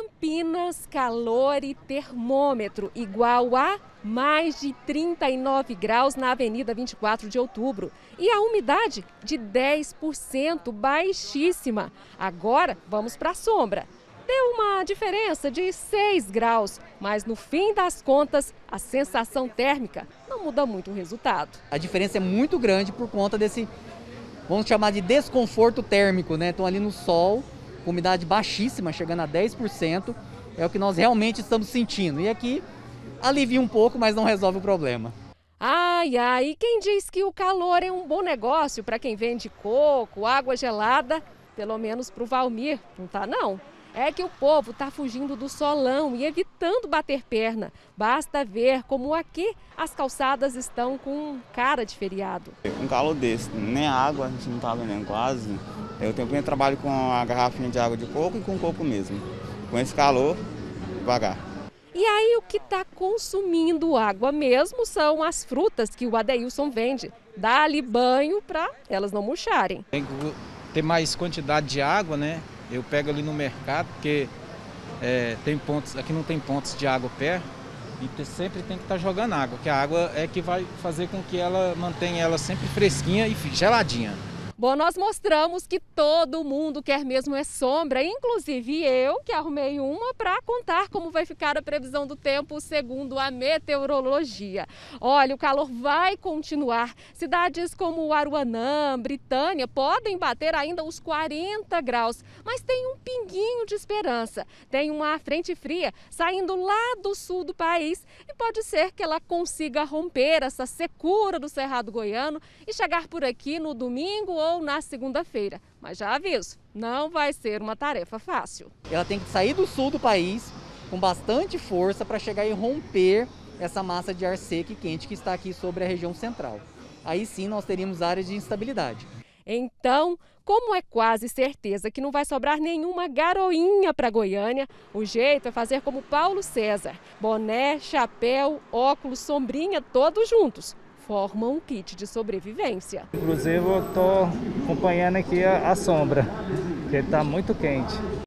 Campinas, calor e termômetro igual a mais de 39 graus na Avenida 24 de Outubro. E a umidade de 10%, baixíssima. Agora vamos para a sombra. Deu uma diferença de 6 graus, mas no fim das contas, a sensação térmica não muda muito o resultado. A diferença é muito grande por conta desse, vamos chamar de desconforto térmico, né? Estão ali no sol, com umidade baixíssima, chegando a 10%, é o que nós realmente estamos sentindo. E aqui alivia um pouco, mas não resolve o problema. Ai, ai, e quem diz que o calor é um bom negócio para quem vende coco, água gelada, pelo menos para o Valmir, não tá não é que o povo está fugindo do solão e evitando bater perna. Basta ver como aqui as calçadas estão com cara de feriado. Um calor desse, nem água, a gente não está vendendo quase. Eu tenho eu trabalho com a garrafinha de água de coco e com coco mesmo. Com esse calor, devagar. E aí o que está consumindo água mesmo são as frutas que o Adeilson vende. Dá-lhe banho para elas não murcharem. Tem que ter mais quantidade de água, né? Eu pego ali no mercado, porque é, tem pontos, aqui não tem pontos de água perto, e sempre tem que estar tá jogando água, que a água é que vai fazer com que ela mantenha ela sempre fresquinha e geladinha. Bom, nós mostramos que todo mundo quer mesmo é sombra, inclusive eu, que arrumei uma para contar como vai ficar a previsão do tempo segundo a meteorologia. Olha, o calor vai continuar. Cidades como Aruanã, Britânia podem bater ainda os 40 graus, mas tem um pinguinho de esperança. Tem uma frente fria saindo lá do sul do país e pode ser que ela consiga romper essa secura do Cerrado Goiano e chegar por aqui no domingo ou ou na segunda-feira. Mas já aviso, não vai ser uma tarefa fácil. Ela tem que sair do sul do país com bastante força para chegar e romper essa massa de ar seco e quente que está aqui sobre a região central. Aí sim nós teríamos áreas de instabilidade. Então, como é quase certeza que não vai sobrar nenhuma garoinha para Goiânia, o jeito é fazer como Paulo César: boné, chapéu, óculos, sombrinha, todos juntos formam um kit de sobrevivência. Inclusive, eu estou acompanhando aqui a, a sombra, que está muito quente.